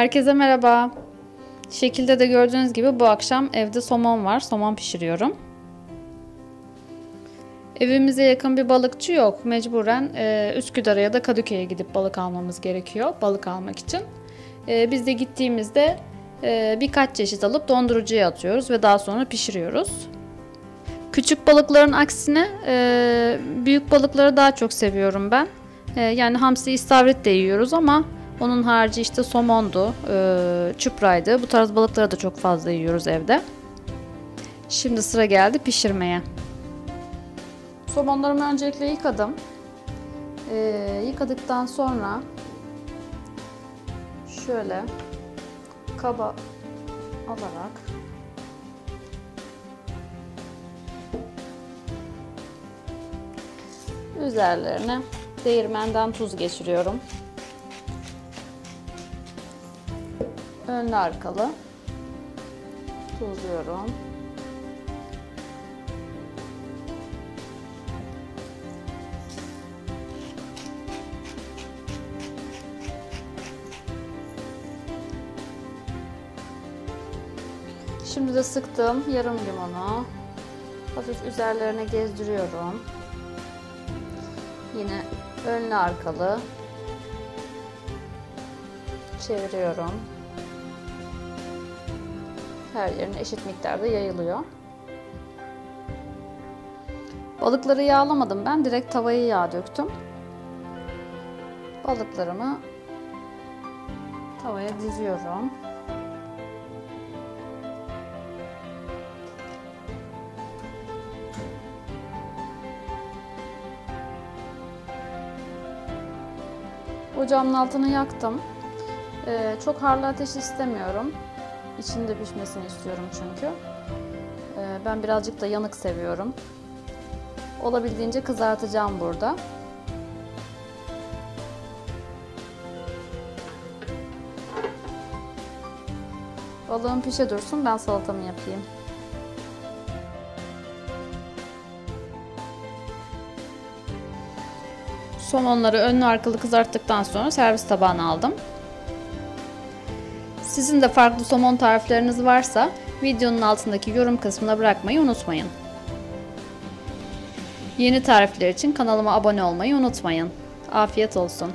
Herkese merhaba. Şekilde de gördüğünüz gibi bu akşam evde somon var. Somon pişiriyorum. Evimize yakın bir balıkçı yok. Mecburen e, Üsküdar'a ya da Kadıköy'e gidip balık almamız gerekiyor. Balık almak için. E, biz de gittiğimizde e, birkaç çeşit alıp dondurucuya atıyoruz ve daha sonra pişiriyoruz. Küçük balıkların aksine e, büyük balıkları daha çok seviyorum ben. E, yani hamsi istavrit de yiyoruz ama onun harici işte somondu, e, çupraydı. Bu tarz balıkları da çok fazla yiyoruz evde. Şimdi sıra geldi pişirmeye. Somonlarımı öncelikle yıkadım. E, yıkadıktan sonra şöyle kaba alarak üzerlerine değirmenden tuz geçiriyorum. Önlü arkalı tuzluyorum. Şimdi de sıktığım yarım limonu hafif üzerlerine gezdiriyorum. Yine önlü arkalı çeviriyorum. Her yerine eşit miktarda yayılıyor. Balıkları yağlamadım ben. Direkt tavaya yağ döktüm. Balıklarımı tavaya diziyorum. Ocağımın altını yaktım. Ee, çok harlı ateş istemiyorum. İçinde pişmesini istiyorum çünkü. Ee, ben birazcık da yanık seviyorum. Olabildiğince kızartacağım burada. Balığım pişe dursun ben salatamı yapayım. Somonları önlü arkalı kızarttıktan sonra servis tabağına aldım. Sizin de farklı somon tarifleriniz varsa videonun altındaki yorum kısmına bırakmayı unutmayın. Yeni tarifler için kanalıma abone olmayı unutmayın. Afiyet olsun.